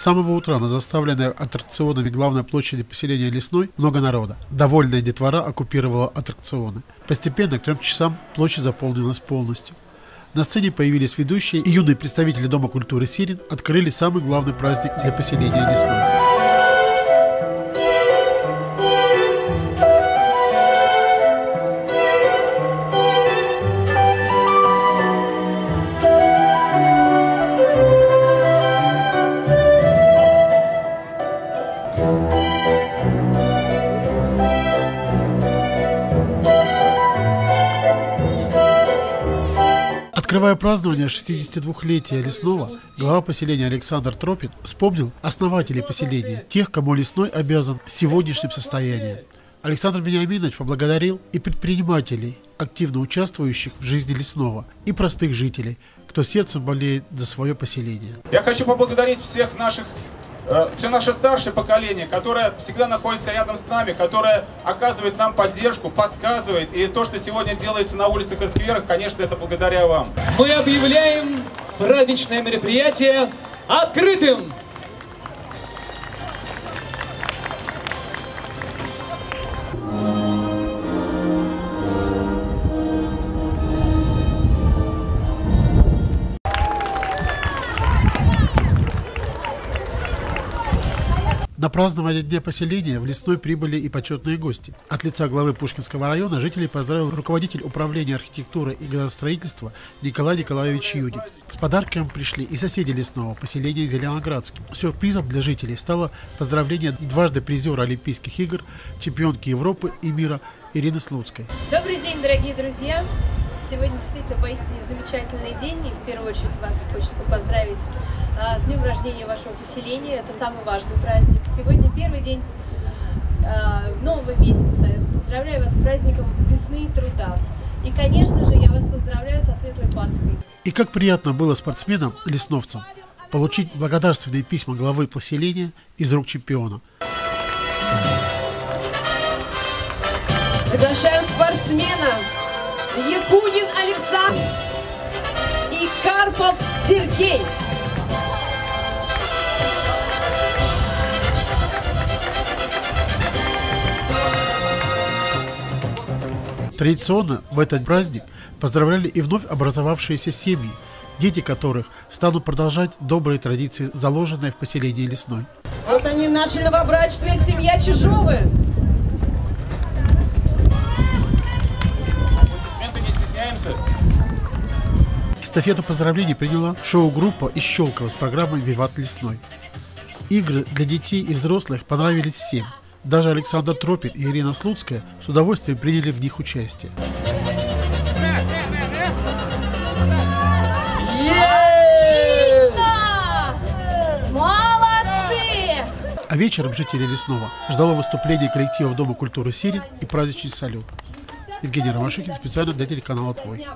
самого утра на заставленной аттракционами главной площади поселения Лесной много народа. Довольная детвора оккупировала аттракционы. Постепенно к трем часам площадь заполнилась полностью. На сцене появились ведущие и юные представители Дома культуры «Сирин» открыли самый главный праздник для поселения Лесной. Открывая празднование 62-летия Лесного, глава поселения Александр Тропин вспомнил основателей поселения, тех, кому Лесной обязан сегодняшним состоянием. Александр Вениаминович поблагодарил и предпринимателей, активно участвующих в жизни Лесного, и простых жителей, кто сердцем болеет за свое поселение. Я хочу поблагодарить всех наших все наше старшее поколение, которое всегда находится рядом с нами, которое оказывает нам поддержку, подсказывает. И то, что сегодня делается на улицах и скверах, конечно, это благодаря вам. Мы объявляем праздничное мероприятие открытым! На празднование Дня поселения в Лесной прибыли и почетные гости. От лица главы Пушкинского района жителей поздравил руководитель управления архитектуры и градостроительства Николай Николаевич Юдин. С подарком пришли и соседи Лесного, поселения Зеленоградский. Сюрпризом для жителей стало поздравление дважды призера Олимпийских игр, чемпионки Европы и мира Ирины Слуцкой. Добрый день, дорогие друзья! Сегодня действительно поистине замечательный день, и в первую очередь вас хочется поздравить а, с днем рождения вашего поселения. Это самый важный праздник. Сегодня первый день а, нового месяца. Поздравляю вас с праздником весны и труда. И, конечно же, я вас поздравляю со Светлой Пасхой. И как приятно было спортсменам, лесновцам, получить благодарственные письма главы поселения из рук чемпиона. Приглашаем спортсмена Якунин Александр и Карпов Сергей. Традиционно в этот праздник поздравляли и вновь образовавшиеся семьи, дети которых станут продолжать добрые традиции, заложенные в поселении Лесной. Вот они, наши новобрачная семья Чижовы. Эстафету поздравлений приняла шоу-группа из Щелково с программой «Виват Лесной». Игры для детей и взрослых понравились всем. Даже Александр Тропин и Ирина Слуцкая с удовольствием приняли в них участие. А вечером жители Лесного ждало выступление коллективов Дома культуры «Сирин» и праздничный салют. Евгений Ромашихин специально для телеканала «Твой».